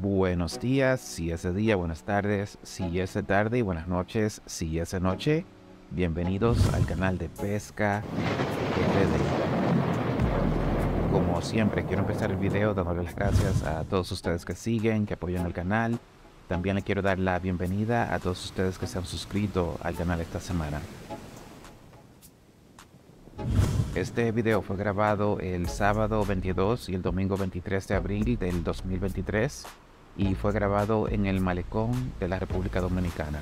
Buenos días, si es día, buenas tardes, si es de tarde y buenas noches, si es noche. Bienvenidos al canal de Pesca RD. Como siempre, quiero empezar el video dándole las gracias a todos ustedes que siguen, que apoyan el canal. También le quiero dar la bienvenida a todos ustedes que se han suscrito al canal esta semana. Este video fue grabado el sábado 22 y el domingo 23 de abril del 2023 y fue grabado en el malecón de la República Dominicana.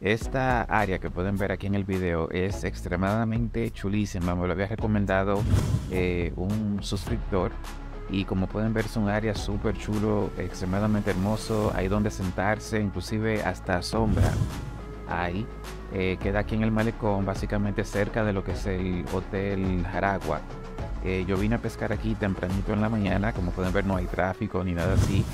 Esta área que pueden ver aquí en el video es extremadamente chulísima, me lo había recomendado eh, un suscriptor y como pueden ver es un área súper chulo, extremadamente hermoso, hay donde sentarse, inclusive hasta sombra hay. Eh, queda aquí en el malecón, básicamente cerca de lo que es el Hotel Jaragua. Eh, yo vine a pescar aquí tempranito en la mañana, como pueden ver no hay tráfico ni nada así.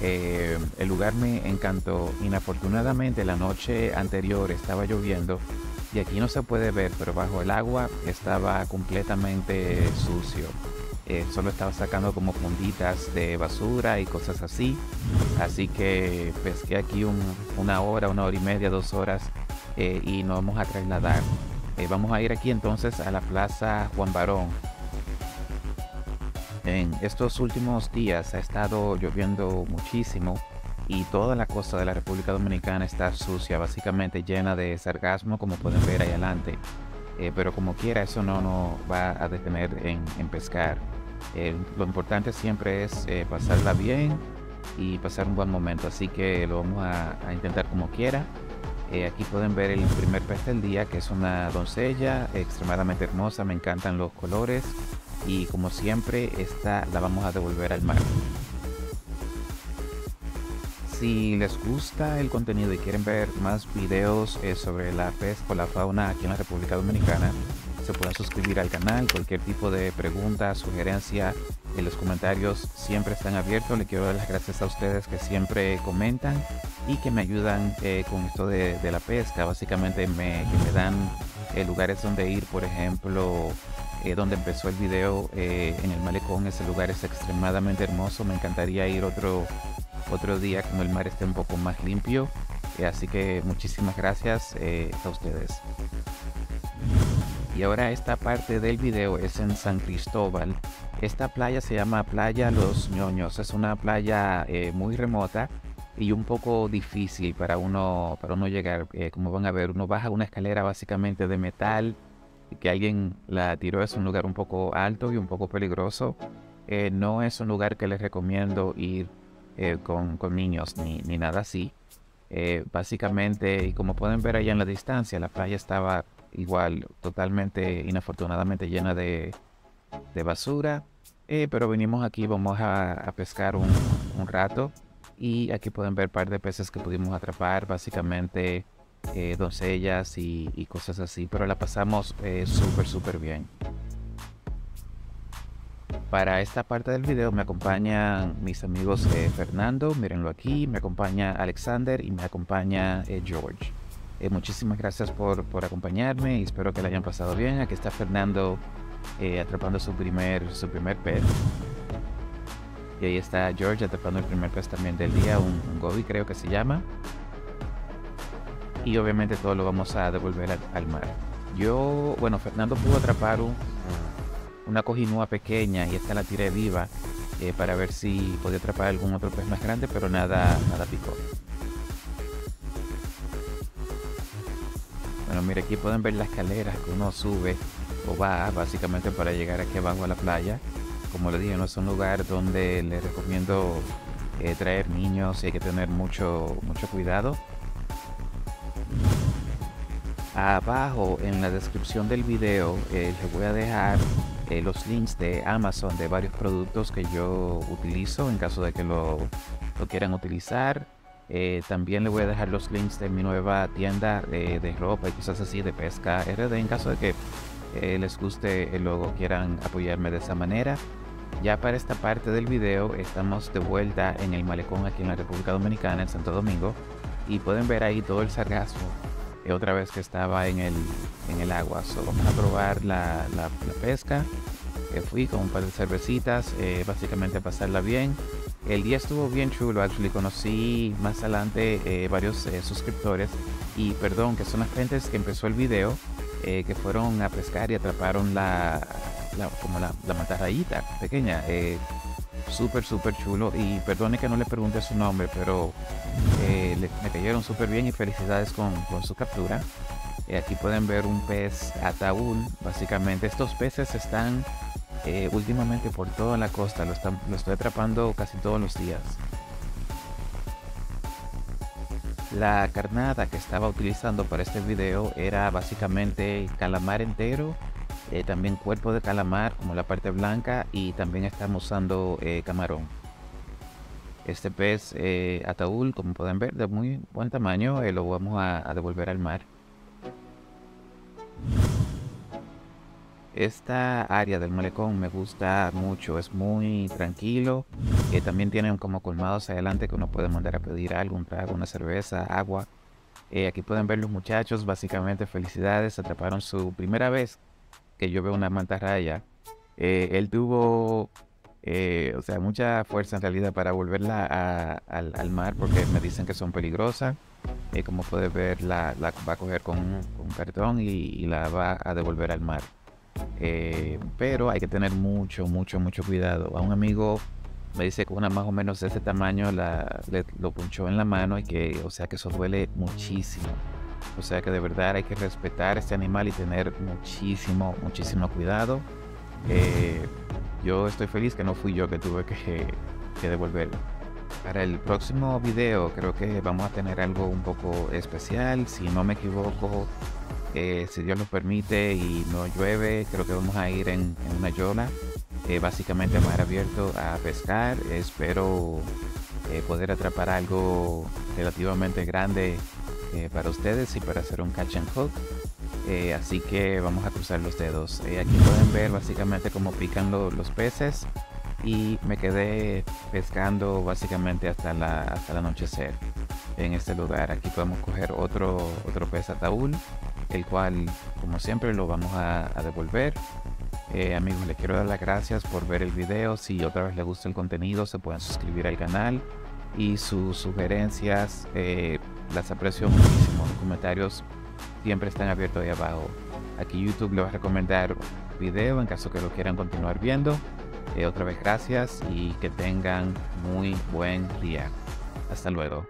Eh, el lugar me encantó. Inafortunadamente la noche anterior estaba lloviendo y aquí no se puede ver, pero bajo el agua estaba completamente sucio. Eh, solo estaba sacando como funditas de basura y cosas así. Así que pesqué aquí una hora, una hora y media, dos horas y nos vamos a trasladar. vamos a ir aquí entonces a la Plaza Juan Barón en estos últimos días ha estado lloviendo muchísimo y toda la costa de la República Dominicana está sucia, básicamente llena de sargasmo, como pueden ver ahí adelante. Eh, pero como quiera, eso no nos va a detener en, pescar. lo importante siempre es eh, pasarla bien y pasar un buen momento, así que lo vamos a, intentar como quiera. Eh, aquí pueden ver el primer pez del día, que es una doncella extremadamente hermosa, me encantan los colores y como siempre esta la vamos a devolver al mar. Si les gusta el contenido y quieren ver más videos eh, sobre la pesca o la fauna aquí en la República Dominicana, se pueden suscribir al canal. Cualquier tipo de pregunta, sugerencia, en los comentarios siempre están abiertos. Le quiero dar las gracias a ustedes que siempre comentan y que me ayudan eh, con esto de, la pesca. Básicamente me, que me dan eh, lugares donde ir, por ejemplo, eh, donde empezó el video eh, en el malecón. Ese lugar es extremadamente hermoso. Me encantaría ir otro, otro día cuando el mar esté un poco más limpio. Eh, así que muchísimas gracias a ustedes. Y ahora esta parte del video es en San Cristóbal. Esta playa se llama Playa Los Ñoños. Es una playa muy remota y un poco difícil para uno, para uno llegar. como van a ver, uno baja una escalera básicamente de metal que alguien la tiró es un lugar un poco alto y un poco peligroso. Eh, no es un lugar que les recomiendo ir eh, con, niños ni, nada así. Eh, básicamente, y como pueden ver allá en la distancia, la playa estaba igual, totalmente, inafortunadamente llena de, basura. pero venimos aquí, vamos a, pescar un, un, rato. Y aquí pueden ver un par de peces que pudimos atrapar. Básicamente eh, doncellas y, cosas así, pero la pasamos eh, súper, súper bien. Para esta parte del video me acompañan mis amigos eh, Fernando, mírenlo aquí, me acompaña Alexander y me acompaña George. muchísimas gracias por, por, acompañarme y espero que la hayan pasado bien. Aquí está Fernando atrapando su primer, su primer pez. Y ahí está George atrapando el primer pez también del día, un, un goby creo que se llama y obviamente todo lo vamos a devolver al, mar. Yo, bueno, Fernando pudo atrapar un, una cojinúa pequeña y esta la tiré viva eh, para ver si podía atrapar algún otro pez más grande, pero nada, nada picó. Bueno, mire, aquí pueden ver las escaleras que uno sube o va básicamente para llegar aquí abajo a la playa. Como les dije, no es un lugar donde les recomiendo eh, traer niños y hay que tener mucho, mucho cuidado Abajo en la descripción del video eh, les voy a dejar eh, los links de Amazon de varios productos que yo utilizo en caso de que lo, quieran utilizar. Eh, también les voy a dejar los links de mi nueva tienda de ropa y cosas así de pesca RD en caso de que les guste el logo, quieran apoyarme de esa manera. Ya para esta parte del video estamos de vuelta en el malecón aquí en la República Dominicana, en Santo Domingo, y pueden ver ahí todo el sargazo otra vez que estaba en el, en el agua. vamos a probar la, pesca. fui con un par de cervecitas, básicamente a pasarla bien. El día estuvo bien chulo, actually conocí más adelante varios suscriptores y perdón, que son las gentes que empezó el video, que fueron a pescar y atraparon la, como la, la mantarrayita pequeña súper, súper chulo. Y perdone que no le pregunte su nombre, pero eh, me cayeron súper bien y felicidades con, su captura. Eh, aquí pueden ver un pez ataúd. Básicamente, estos peces están eh, últimamente por toda la costa. Lo, están, lo estoy atrapando casi todos los días. La carnada que estaba utilizando para este video era básicamente calamar entero eh, también cuerpo de calamar como la parte blanca y también estamos usando eh, camarón. Este pez eh, ataúd, como pueden ver, de muy buen tamaño, lo vamos a, devolver al mar. Esta área del malecón me gusta mucho, es muy tranquilo. también tienen como colmados adelante que uno puede mandar a pedir algo, un trago, una cerveza, agua. aquí pueden ver los muchachos, básicamente felicidades, atraparon su primera vez que yo veo una mantarraya, eh, él tuvo, eh, o sea, mucha fuerza en realidad para volverla al, mar porque me dicen que son peligrosas. Eh, como puedes ver, la, va a coger con un, cartón y, la va a devolver al mar. pero hay que tener mucho, mucho, mucho cuidado. A un amigo me dice que una más o menos de ese tamaño la, lo punchó en la mano y que, o sea, que eso duele muchísimo. O sea que de verdad hay que respetar este animal y tener muchísimo, muchísimo cuidado. Eh, yo estoy feliz que no fui yo que tuve que, devolverlo. Para el próximo video creo que vamos a tener algo un poco especial. Si no me equivoco, eh, si Dios lo permite y no llueve, creo que vamos a ir en, una yola. Eh, básicamente a mar abierto a pescar. Espero poder atrapar algo relativamente grande eh, para ustedes y para hacer un catch and hook. Eh, así que vamos a cruzar los dedos. Eh, aquí pueden ver básicamente cómo pican los peces y me quedé pescando básicamente hasta, la, hasta el anochecer en este lugar. Aquí podemos coger otro, otro pez ataúd, el cual como siempre lo vamos a, devolver. amigos, les quiero dar las gracias por ver el video. Si otra vez les gusta el contenido, se pueden suscribir al canal y sus sugerencias las aprecio muchísimo. Los comentarios siempre están abiertos ahí abajo. Aquí YouTube le va a recomendar video en caso que lo quieran continuar viendo. Eh, otra vez gracias y que tengan muy buen día. Hasta luego.